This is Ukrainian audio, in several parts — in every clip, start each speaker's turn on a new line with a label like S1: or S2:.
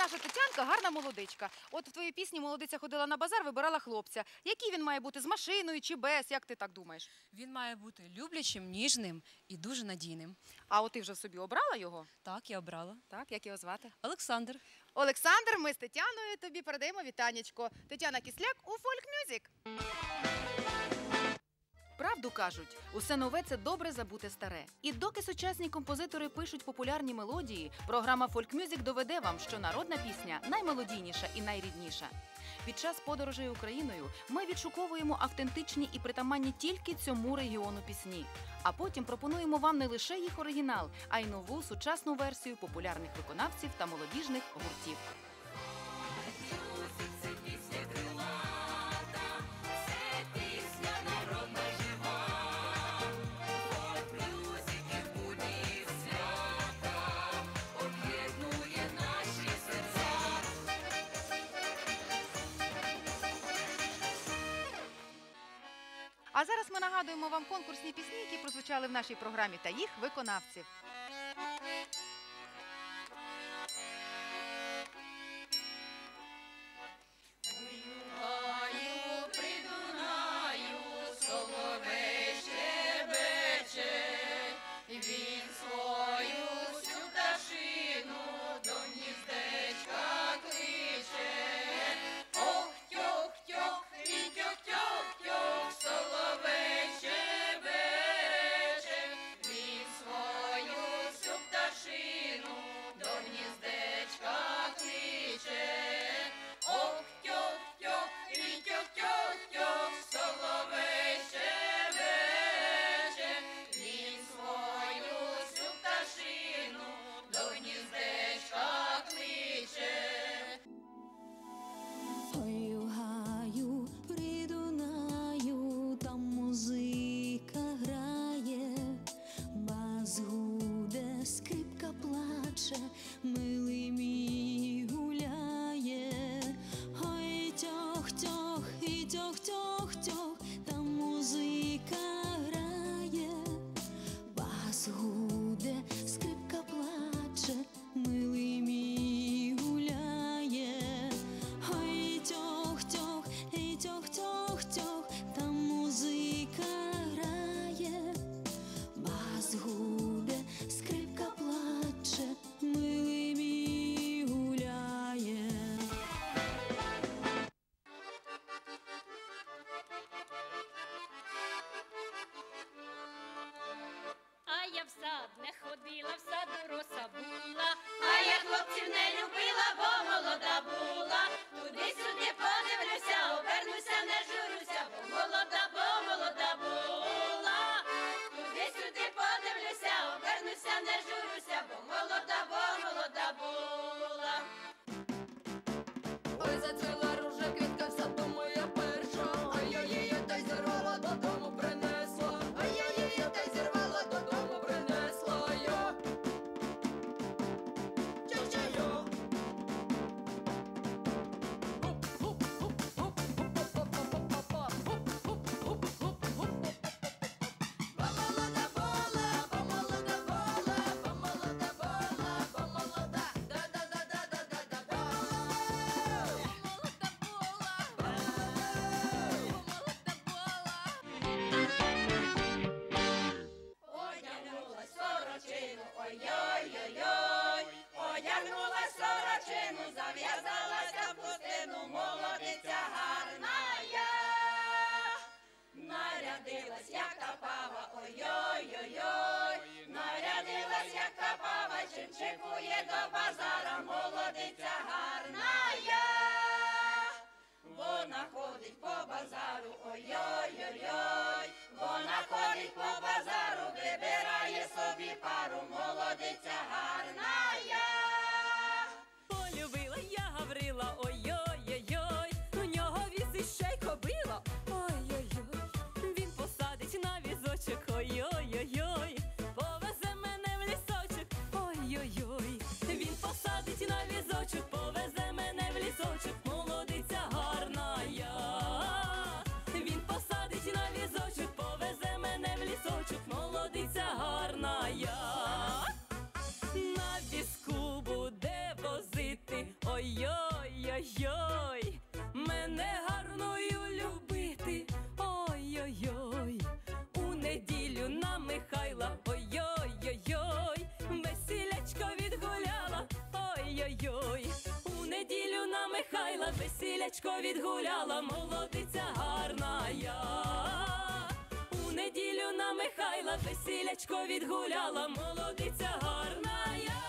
S1: наша Тетянка гарна молодичка. От в твоїй пісні молодиця ходила на базар, вибирала хлопця. Який він має бути з машиною чи без? Як ти так думаєш?
S2: Він має бути люблячим, ніжним і дуже надійним.
S1: А от ти вже собі обрала його?
S2: Так, я обрала.
S1: Так, як його звати?
S2: Олександр.
S1: Олександр, ми з Тетяною тобі передаємо вітанечко. Тетяна Кісляк у Фольк Мюзик. Правду кажуть, усе нове це добре забуте старе. І доки сучасні композитори пишуть популярні мелодії, програма Folk доведе вам, що народна пісня наймелодійніша і найрідніша. Під час подорожей Україною ми відшуковуємо автентичні і притаманні тільки цьому регіону пісні. А потім пропонуємо вам не лише їх оригінал, а й нову сучасну версію популярних виконавців та молодіжних гуртів. Нагадуємо вам конкурсні пісні, які прозвучали в нашій програмі, та їх виконавців.
S3: Ходила, в саду роса була, а я хлопців не любила, бо молода була.
S4: Весілячко відгуляла, молодиця гарна я. У неділю на Михайла, весілячко відгуляла, молодиця гарна я.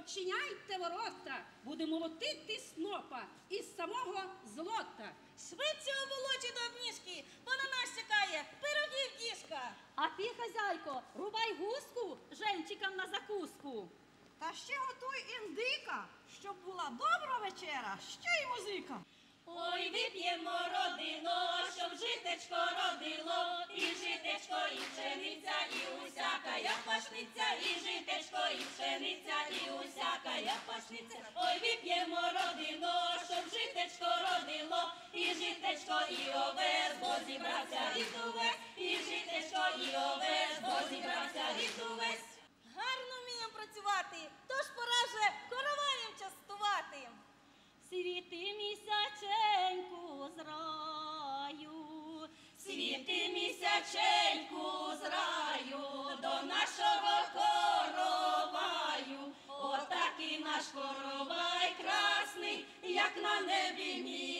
S5: Починяйте ворота, будемо лотити снопа із самого злота. Швидше оволочі до обніжки, бо на нас чекає пирогів діжка.
S6: А ти, хазяйко, рубай гуску женчикам на закуску.
S5: Та ще готуй індика, щоб була добра вечера, ще й музика.
S6: Ой, вип'ємо родино, щоб житечко родило, і житечко, і пшениця, і усяка я пашниця, і житечко, і пшениця, і усяка я пашниця. Ой, вип'ємо родино, щоб житечко родило, і житечко, і овес, бо зібрався рід увесь, і житечко, і овес, бо зібрався рід увесь.
S5: Гарно вміємо працювати, тож пора же короваєм частувати.
S6: Світи місяченьку з раю, світи місяченьку з раю, до нашого короваю, отакий наш коровай красний, як на небі місяць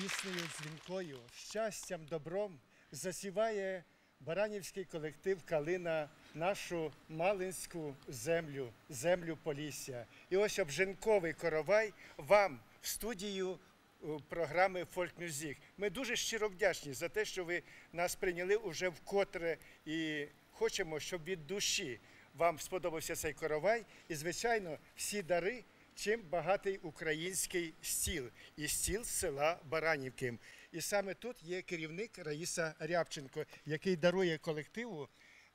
S7: піснею дзвінкою, щастям, добром засіває баранівський колектив Калина нашу малинську землю, землю Полісся. І ось обженковий коровай вам в студію е, програми Folk Music. Ми дуже щиро вдячні за те, що ви нас прийняли уже вкотре і хочемо, щоб від душі вам сподобався цей коровай. І, звичайно, всі дари, чим багатий український стіл і стіл села Баранівки. І саме тут є керівник Раїса Рябченко, який дарує колективу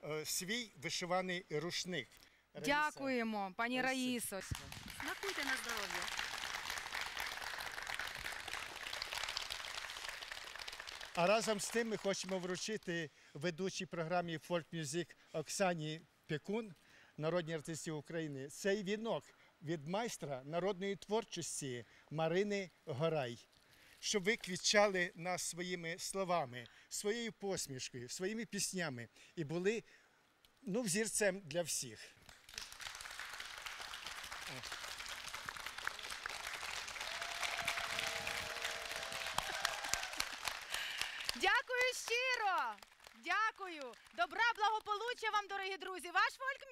S7: е, свій вишиваний рушник. Раїса,
S8: Дякуємо, пані. Раїсо. Смакуйте на здоров'я.
S7: А разом з тим ми хочемо вручити ведучій програмі Folk Music Оксані Пекун, народній артисті України, цей вінок від майстра народної творчості Марини Горай. Щоб ви квітчали нас своїми словами, своєю посмішкою, своїми піснями і були ну, взірцем для всіх.
S8: Дякую щиро! Дякую! Добра благополуччя вам, дорогі друзі! Ваш фольк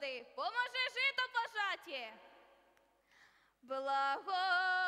S6: Господи, поможи жито пожаті. Благослови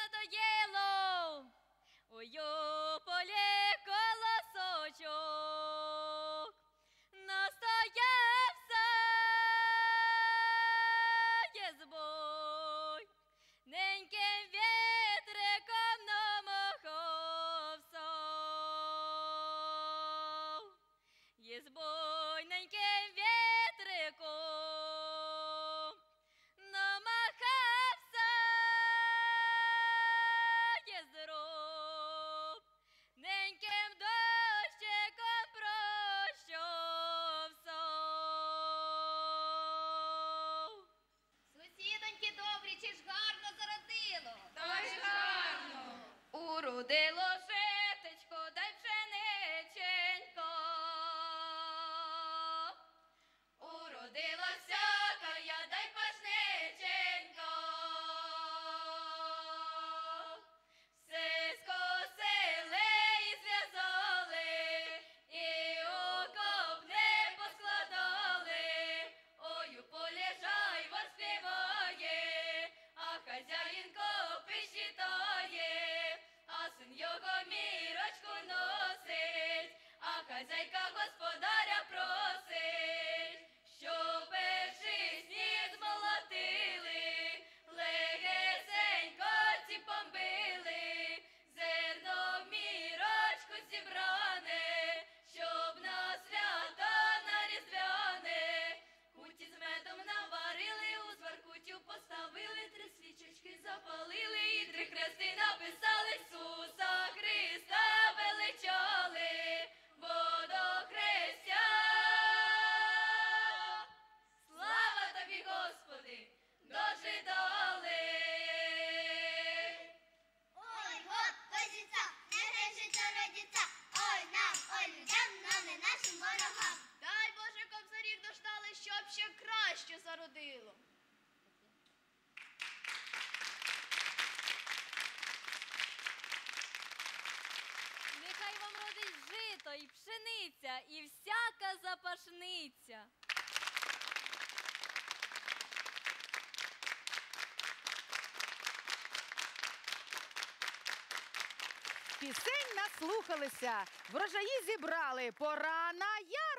S6: діло, щоб modelo а і всяка запашниця.
S9: Пісень наслухалися, врожаї зібрали. Пора на ярмарок.